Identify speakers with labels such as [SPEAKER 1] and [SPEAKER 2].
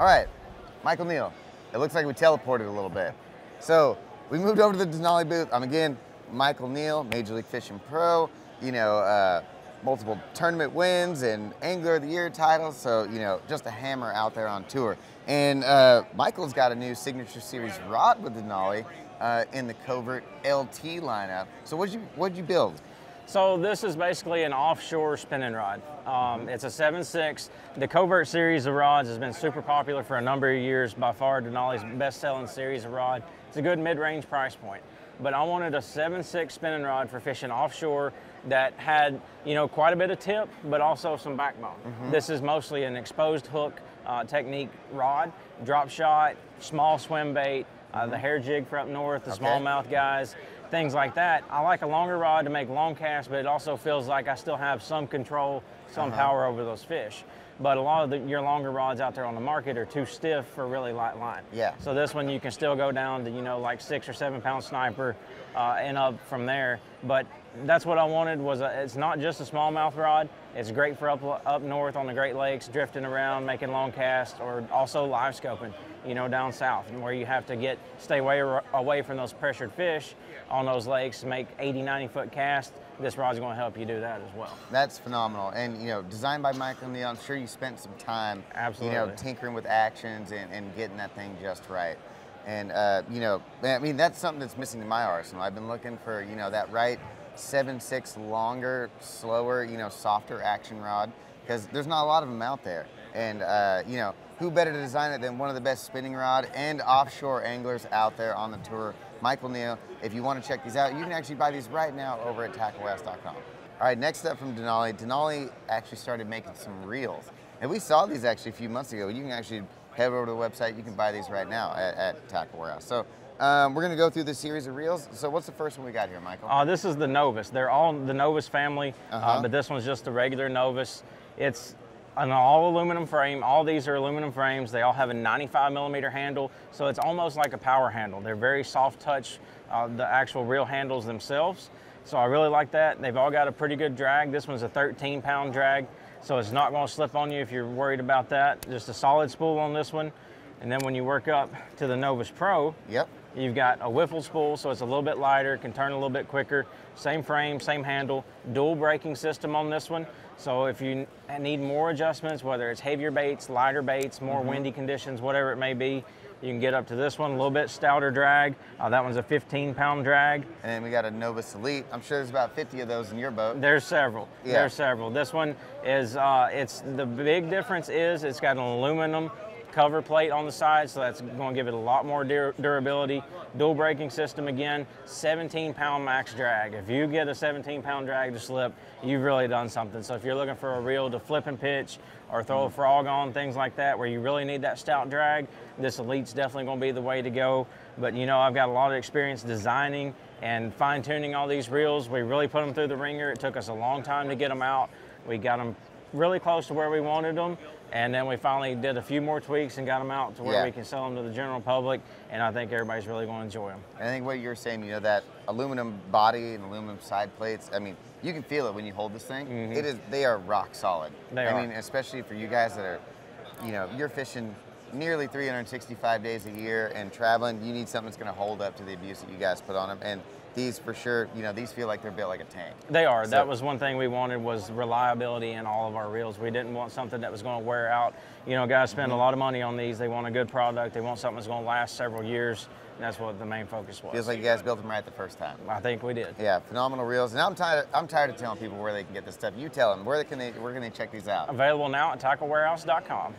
[SPEAKER 1] All right, Michael Neal. It looks like we teleported a little bit. So we moved over to the Denali booth. I'm again Michael Neal, Major League Fishing Pro. You know, uh, multiple tournament wins and Angler of the Year titles. So you know, just a hammer out there on tour. And uh, Michael's got a new signature series rod with Denali uh, in the Kovert LT lineup. So what'd you what'd you build?
[SPEAKER 2] So this is basically an offshore spinning rod. Um, it's a 7.6. The Kovert series of rods has been super popular for a number of years, by far Denali's best-selling series of rod. It's a good mid-range price point. But I wanted a 7.6 spinning rod for fishing offshore that had, you know, quite a bit of tip, but also some backbone. Mm-hmm. This is mostly an exposed hook uh, technique rod, drop shot, small swim bait, uh, mm-hmm. the hair jig for up north, the okay. smallmouth guys things like that. I like a longer rod to make long casts, but it also feels like I still have some control, some uh-huh. power over those fish. But a lot of the, your longer rods out there on the market are too stiff for really light line.
[SPEAKER 1] Yeah.
[SPEAKER 2] So this one you can still go down to you know like six or seven pound sniper, uh, and up from there. But that's what I wanted was a, it's not just a smallmouth rod. It's great for up up north on the Great Lakes, drifting around, making long casts, or also live scoping you know, down south, where you have to get stay way away from those pressured fish on those lakes, make 80, 90 foot casts. This rod's going to help you do that as well.
[SPEAKER 1] That's phenomenal, and you know, designed by Michael Neal. I'm sure you spent some time,
[SPEAKER 2] absolutely,
[SPEAKER 1] you know, tinkering with actions and, and getting that thing just right. And uh, you know, I mean, that's something that's missing in my arsenal. I've been looking for you know that right seven six longer, slower, you know, softer action rod because there's not a lot of them out there. And uh, you know, who better to design it than one of the best spinning rod and offshore anglers out there on the tour, Michael Neal. If you want to check these out, you can actually buy these right now over at tacklewarehouse.com. All right, next up from Denali, Denali actually started making some reels. And we saw these actually a few months ago. You can actually head over to the website. You can buy these right now at, at Tackle Warehouse. So um, we're going to go through this series of reels. So what's the first one we got here, Michael?
[SPEAKER 2] Uh, this is the Novus. They're all the Novus family, uh, uh-huh. uh, but this one's just the regular Novus. It's an all aluminum frame. All these are aluminum frames. They all have a 95 millimeter handle, so it's almost like a power handle. They're very soft touch, uh, the actual reel handles themselves. So I really like that. They've all got a pretty good drag. This one's a 13 pound drag, so it's not gonna slip on you if you're worried about that. Just a solid spool on this one. And then when you work up to the Novus Pro,
[SPEAKER 1] yep.
[SPEAKER 2] You've got a wiffle spool, so it's a little bit lighter, can turn a little bit quicker. Same frame, same handle, dual braking system on this one. So if you need more adjustments, whether it's heavier baits, lighter baits, more mm -hmm. windy conditions, whatever it may be, you can get up to this one, a little bit stouter drag. Uh, that one's a 15 pound drag.
[SPEAKER 1] And then we got a Novus Elite. I'm sure there's about 50 of those in your boat.
[SPEAKER 2] There's several. Yeah. There's several. This one is, uh, it's the big difference is it's got an aluminum cover plate on the side, so that's going to give it a lot more dur durability. Dual braking system again, 17 pound max drag. If you get a 17 pound drag to slip, you've really done something. So if you're looking for a reel to flip and pitch or throw a mm-hmm. frog on, things like that, where you really need that stout drag, this Elite's definitely going to be the way to go. But you know, I've got a lot of experience designing and fine tuning all these reels. We really put them through the ringer. It took us a long time to get them out. We got them really close to where we wanted them. And then we finally did a few more tweaks and got them out to where yeah. we can sell them to the general public. And I think everybody's really going to enjoy them.
[SPEAKER 1] I think what you're saying, you know, that aluminum body and aluminum side plates, I mean, you can feel it when you hold this thing. Mm-hmm. It is, they are rock solid.
[SPEAKER 2] They
[SPEAKER 1] I
[SPEAKER 2] are.
[SPEAKER 1] mean, especially for you guys that are, you know, you're fishing nearly 365 days a year and traveling, you need something that's going to hold up to the abuse that you guys put on them. And these for sure, you know, these feel like they're built like a tank.
[SPEAKER 2] They are. So, that was one thing we wanted was reliability in all of our reels. We didn't want something that was going to wear out. You know, guys spend mm-hmm. a lot of money on these. They want a good product. They want something that's going to last several years. And that's what the main focus was.
[SPEAKER 1] Feels like you guys built them right the first time.
[SPEAKER 2] I think we did.
[SPEAKER 1] Yeah, phenomenal reels. And I'm tired. I'm tired of telling people where they can get this stuff. You tell them where they can they where can they check these out.
[SPEAKER 2] Available now at tacklewarehouse.com.